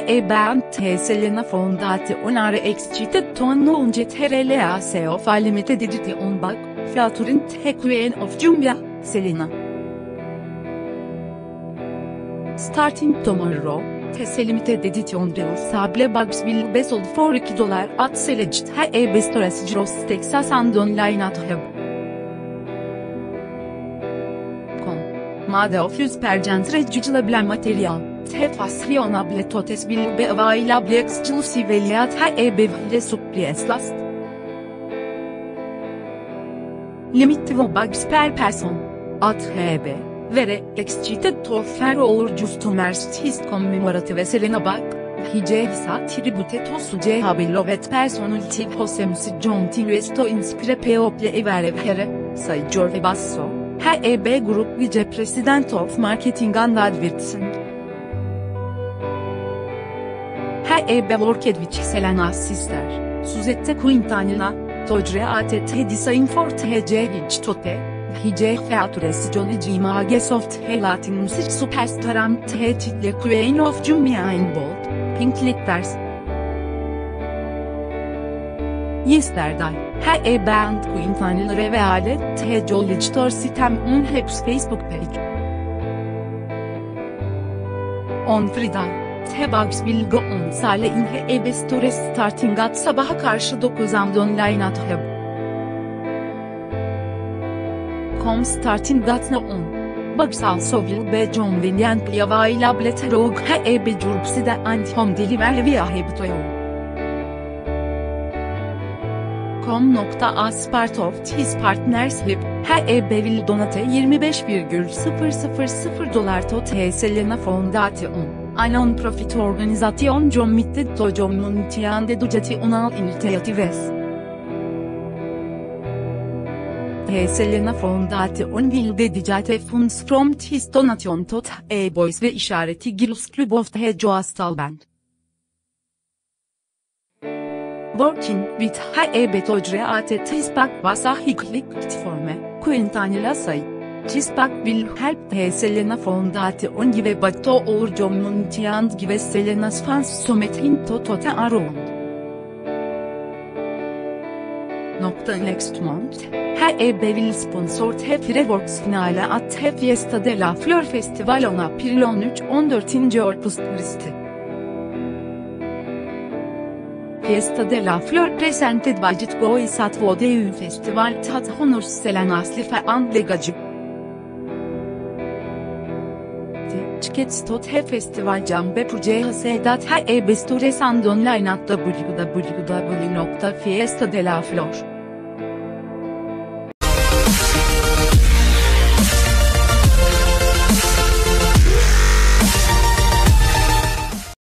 e band te Selena fondate onare excite tonno unge terele aseo falimite dediti on bag, featuring te queen of Jumbia, Selena. Starting tomorrow, Teselimite dedition de sable bugs will be sold for 2 dolar at select e bestoresi Giros Texas and online at hub. Com. Made of use percent registrable material. Te fassionable totes will be available exclusively at e bevle supplies last. Limit bugs per person. At HB. Vere, excited to offer all customers his commemorative Selena Bak, Hice hisa tribute to suje habilovet personality posemus John Tiluesto inspire people evere here, say Jorge Basso, HEB Group Vice President of Marketing and Advertising. HEB worked with Selena sister, Suzette Quintanilla, Tojre ATT Design for TC Tote, Hice features Johnny Cimage Soft Helatin Musir Superstaram Tehtitle Queen of Jumia in Bold, Pink Litters. Yesterday, her a band Final Reveale, Te College Store System on Heps Facebook page. On Friday, Te Bugs will on sale in Hebe Store starting at sabaha karşı 9 am online at Heb. com starting at on. Bugs also will be conveniently available through HEB Groups and home delivery via Hebtoyo. Com. As part of his partnership, HEB will donate 25,000 dolar to TSLena Foundation, a non-profit organization committed to community and educational initiatives. Selena Foundation will dedicate funds from his donation to e boys ve işareti Girls Club of the Joastal Band. Working with H.E. Betojre at Tispak Vasahiklik Forme, Quintanilla say. Tispak will help the Selena Foundation give back to our community and give Selena's fans summit into Tote around. Nokta next month, HEB will sponsor The Fireworks finale at The Fiesta de la Flor Festival on April 13-14 August Christi. Fiesta de la Flor presented by Jet Boys at Vodeu Festival Tat Honors Selena Slife and Legacı. Tickets to the festival Jambe Puceha Sedat HEB Stores and online at www.fiestadelaflor.